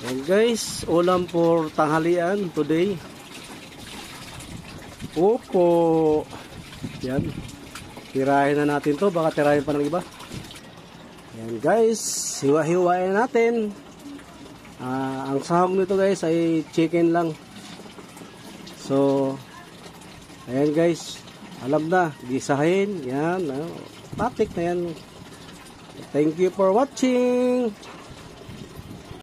Yan guys, ulam for tanghalian today. Opo. Yan. Tirahin na natin to, baka tirahin pa ng iba. Yan guys, hiwa-hiwain natin. Ah, ang sahog nito guys ay chicken lang. So, ayan guys, alam na, gisahin, yan, oh, ah, patik na yan. Thank you for watching.